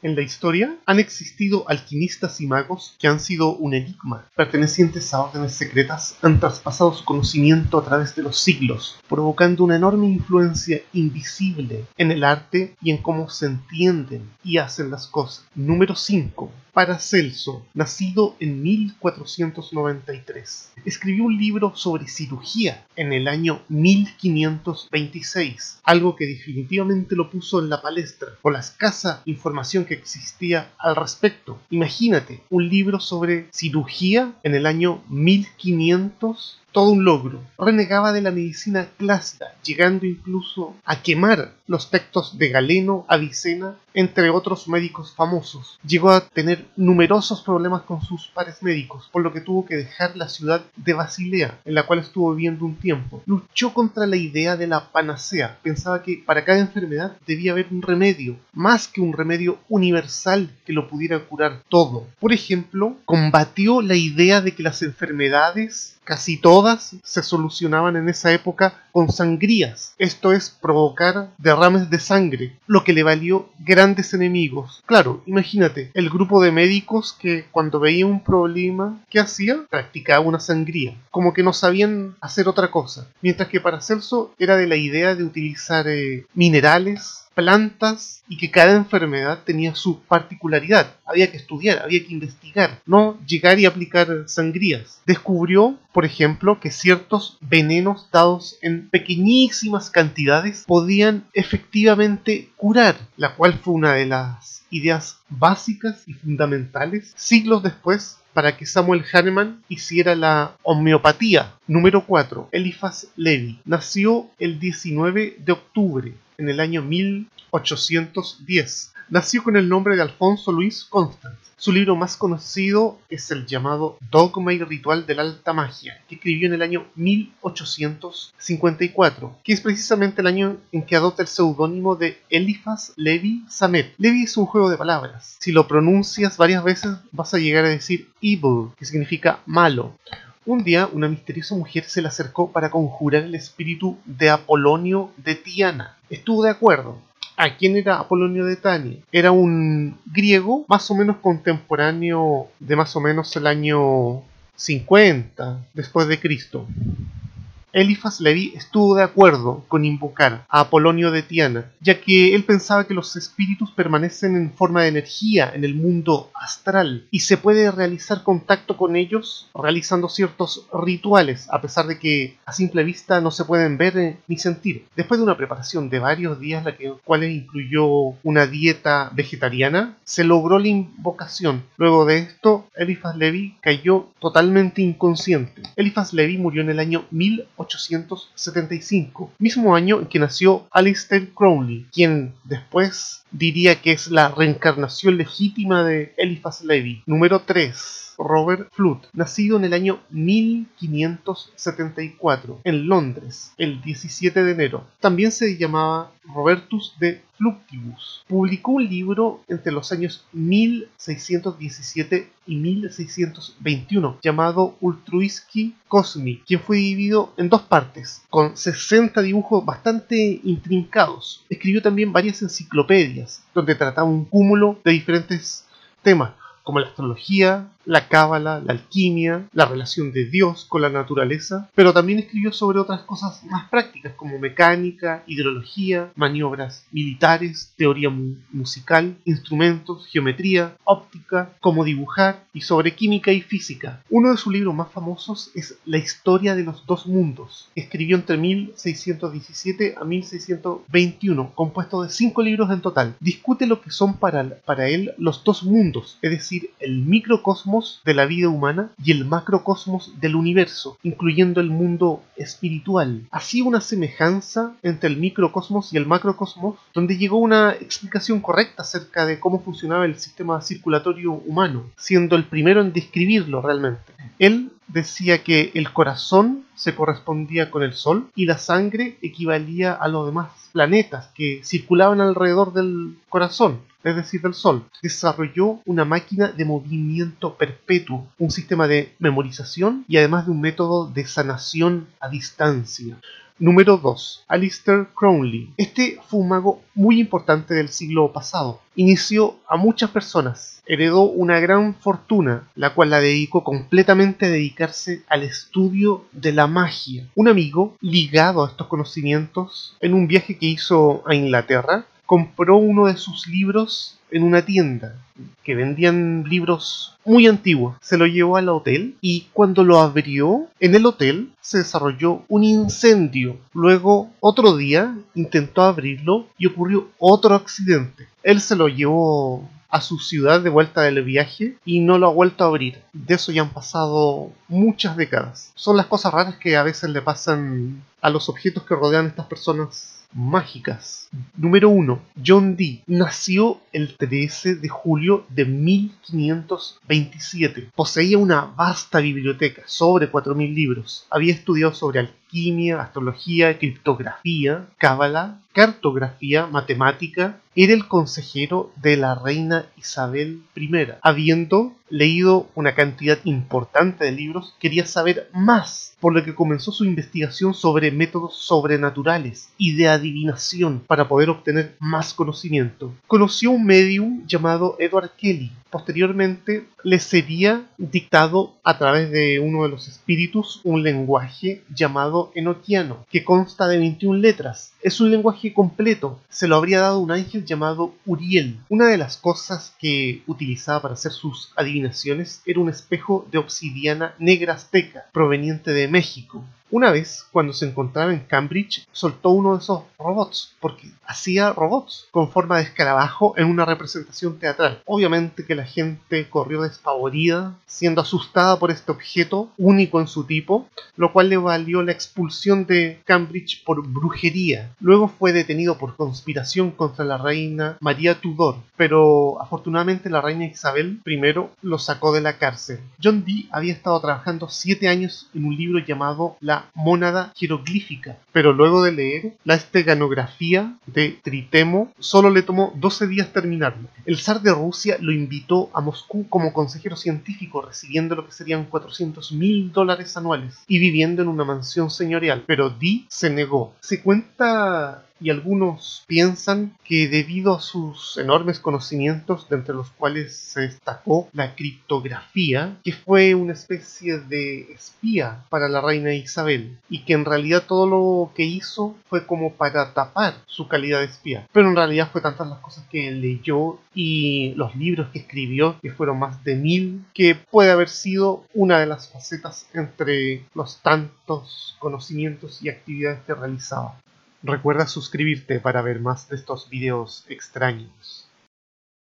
En la historia han existido alquimistas y magos que han sido un enigma. Pertenecientes a órdenes secretas han traspasado su conocimiento a través de los siglos, provocando una enorme influencia invisible en el arte y en cómo se entienden y hacen las cosas. Número 5. Paracelso, nacido en 1493, escribió un libro sobre cirugía en el año 1526, algo que definitivamente lo puso en la palestra por la escasa información que existía al respecto. Imagínate, un libro sobre cirugía en el año 1500 todo un logro. Renegaba de la medicina clásica, llegando incluso a quemar los textos de Galeno, Avicena, entre otros médicos famosos. Llegó a tener numerosos problemas con sus pares médicos, por lo que tuvo que dejar la ciudad de Basilea, en la cual estuvo viviendo un tiempo. Luchó contra la idea de la panacea. Pensaba que para cada enfermedad debía haber un remedio, más que un remedio universal que lo pudiera curar todo. Por ejemplo, combatió la idea de que las enfermedades casi todas se solucionaban en esa época con sangrías, esto es provocar derrames de sangre, lo que le valió grandes enemigos. Claro, imagínate, el grupo de médicos que cuando veía un problema, ¿qué hacía? Practicaba una sangría, como que no sabían hacer otra cosa, mientras que para Celso era de la idea de utilizar eh, minerales, plantas y que cada enfermedad tenía su particularidad. Había que estudiar, había que investigar, no llegar y aplicar sangrías. Descubrió, por ejemplo, que ciertos venenos dados en pequeñísimas cantidades podían efectivamente curar, la cual fue una de las ideas básicas y fundamentales siglos después para que Samuel Hahnemann hiciera la homeopatía. Número 4. Eliphas Levi. Nació el 19 de octubre en el año 1810. Nació con el nombre de Alfonso Luis Constant. Su libro más conocido es el llamado Dogma y Ritual de la Alta Magia, que escribió en el año 1854, que es precisamente el año en que adopta el seudónimo de Eliphas Levi Samet. Levi es un de palabras. Si lo pronuncias varias veces vas a llegar a decir evil, que significa malo. Un día, una misteriosa mujer se le acercó para conjurar el espíritu de Apolonio de Tiana. Estuvo de acuerdo. ¿A quién era Apolonio de Tiana? Era un griego más o menos contemporáneo de más o menos el año 50 después de Cristo. Elifas Levi estuvo de acuerdo con invocar a Apolonio de Tiana, ya que él pensaba que los espíritus permanecen en forma de energía en el mundo astral y se puede realizar contacto con ellos realizando ciertos rituales, a pesar de que a simple vista no se pueden ver eh, ni sentir. Después de una preparación de varios días, la que cual incluyó una dieta vegetariana, se logró la invocación. Luego de esto, Elifas Levi cayó totalmente inconsciente. Elifas Levi murió en el año 1000 1875, mismo año en que nació Alistair Crowley, quien después diría que es la reencarnación legítima de Eliphas Levi. Número 3. Robert Flood, nacido en el año 1574 en Londres, el 17 de enero. También se llamaba Robertus de Fluctibus. Publicó un libro entre los años 1617 y 1621 llamado Ultruisky Cosmi, quien fue dividido en dos partes, con 60 dibujos bastante intrincados. Escribió también varias enciclopedias, donde trataba un cúmulo de diferentes temas, como la astrología, la cábala, la alquimia, la relación de Dios con la naturaleza, pero también escribió sobre otras cosas más prácticas como mecánica, hidrología, maniobras militares, teoría musical, instrumentos, geometría, óptica, cómo dibujar y sobre química y física. Uno de sus libros más famosos es La historia de los dos mundos, escribió entre 1617 a 1621, compuesto de cinco libros en total. Discute lo que son para, para él los dos mundos, es decir, el microcosmos de la vida humana y el macrocosmos del universo, incluyendo el mundo espiritual. Así una semejanza entre el microcosmos y el macrocosmos, donde llegó una explicación correcta acerca de cómo funcionaba el sistema circulatorio humano, siendo el primero en describirlo realmente. Él decía que el corazón se correspondía con el Sol y la sangre equivalía a los demás planetas que circulaban alrededor del corazón es decir, del Sol, desarrolló una máquina de movimiento perpetuo, un sistema de memorización y además de un método de sanación a distancia. Número 2. Alistair Crowley. Este fue un mago muy importante del siglo pasado. Inició a muchas personas, heredó una gran fortuna, la cual la dedicó completamente a dedicarse al estudio de la magia. Un amigo, ligado a estos conocimientos, en un viaje que hizo a Inglaterra, compró uno de sus libros en una tienda que vendían libros muy antiguos. Se lo llevó al hotel y cuando lo abrió, en el hotel se desarrolló un incendio. Luego, otro día, intentó abrirlo y ocurrió otro accidente. Él se lo llevó a su ciudad de vuelta del viaje y no lo ha vuelto a abrir. De eso ya han pasado muchas décadas. Son las cosas raras que a veces le pasan a los objetos que rodean a estas personas mágicas. Número 1. John Dee nació el 13 de julio de 1527. Poseía una vasta biblioteca, sobre 4.000 libros. Había estudiado sobre alquimia, astrología, criptografía, cábala, cartografía, matemática. Era el consejero de la reina Isabel I. Habiendo leído una cantidad importante de libros, quería saber más, por lo que comenzó su investigación sobre métodos sobrenaturales y de adivinación para poder obtener más conocimiento. Conoció un medium llamado Edward Kelly. Posteriormente le sería dictado a través de uno de los espíritus un lenguaje llamado enoquiano, que consta de 21 letras. Es un lenguaje completo. Se lo habría dado un ángel llamado Uriel. Una de las cosas que utilizaba para hacer sus adivinaciones era un espejo de obsidiana negra azteca proveniente de México. Una vez, cuando se encontraba en Cambridge, soltó uno de esos robots, porque hacía robots con forma de escarabajo en una representación teatral. Obviamente que la gente corrió despavorida, siendo asustada por este objeto único en su tipo, lo cual le valió la expulsión de Cambridge por brujería. Luego fue detenido por conspiración contra la reina María Tudor, pero afortunadamente la reina Isabel I lo sacó de la cárcel. John Dee había estado trabajando siete años en un libro llamado Mónada jeroglífica, pero luego de leer la esteganografía de Tritemo, solo le tomó 12 días terminarlo. El zar de Rusia lo invitó a Moscú como consejero científico, recibiendo lo que serían 400 mil dólares anuales y viviendo en una mansión señorial, pero Di se negó. Se cuenta y algunos piensan que debido a sus enormes conocimientos, de entre los cuales se destacó la criptografía, que fue una especie de espía para la reina Isabel, y que en realidad todo lo que hizo fue como para tapar su calidad de espía. Pero en realidad fue tantas las cosas que leyó y los libros que escribió, que fueron más de mil, que puede haber sido una de las facetas entre los tantos conocimientos y actividades que realizaba. Recuerda suscribirte para ver más de estos videos extraños.